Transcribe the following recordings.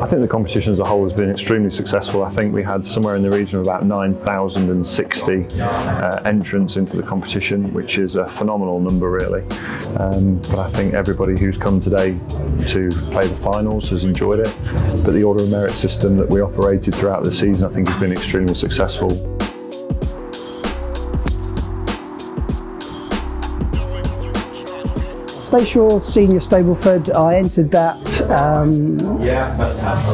I think the competition as a whole has been extremely successful. I think we had somewhere in the region of about 9,060 uh, entrants into the competition, which is a phenomenal number really. Um, but I think everybody who's come today to play the finals has enjoyed it. But the order of merit system that we operated throughout the season I think has been extremely successful. Staysure Senior Stableford, I entered that, um,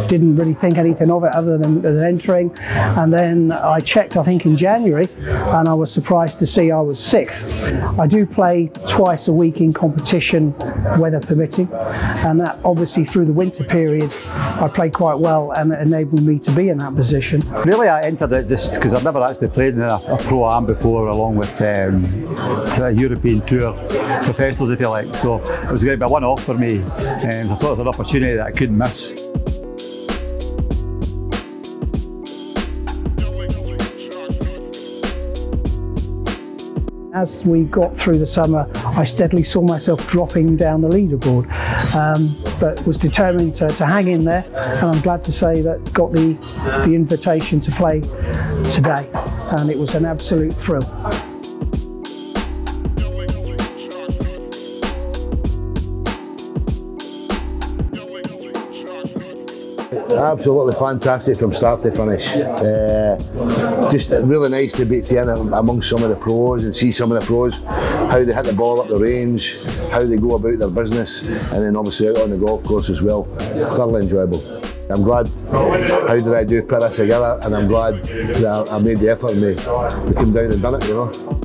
didn't really think anything of it other than, than, entering. And then I checked, I think in January, and I was surprised to see I was sixth. I do play twice a week in competition, weather permitting, and that obviously through the winter period, I played quite well and it enabled me to be in that position. Really, I entered it just because I've never actually played in a, a pro-am before, along with um, a European Tour professionals, if you like. So so it was going to be a one-off for me and I thought it was an opportunity that I couldn't miss. As we got through the summer, I steadily saw myself dropping down the leaderboard, um, but was determined to, to, hang in there. And I'm glad to say that got the, the invitation to play today, and it was an absolute thrill. Absolutely fantastic from start to finish. Uh, just really nice to be in amongst some of the pros and see some of the pros, how they hit the ball up the range, how they go about their business, and then obviously out on the golf course as well. Thoroughly enjoyable. I'm glad HowDidiDo put this together and I'm glad that I made the effort and we came down and done it, you know.